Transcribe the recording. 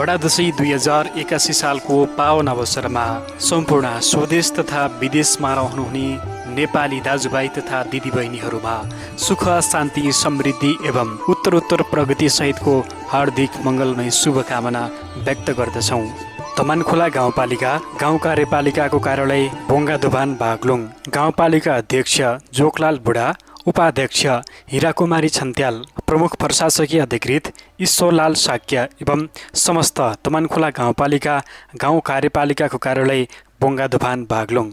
बडा दसैँ दुई हजार एकासी सालको पावन अवसरमा सम्पूर्ण स्वदेश तथा विदेशमा रहनुहुने नेपाली दाजुभाइ तथा दिदीबहिनीहरूमा सुख शान्ति समृद्धि एवं उत्तरोत्तर प्रगतिसहितको हार्दिक मङ्गलमय शुभकामना व्यक्त गर्दछौँ। तमानखोला गाउँपालिका गाउँ कार्यपालिकाको कार्यालय बोङ्गा दोभान बागलुङ गाउँपालिका अध्यक्ष जोकलाल बुढा उपाध्यक्ष हिराकुमारी छन्त्याल प्रमुख प्रशासकीय अधिकृत ईश्वरलाल साक्य एवं समस्त तमानखोला गाउँपालिका गाउँ कार्यपालिकाको कार्यालय बोङ्गा दोभान बागलुङ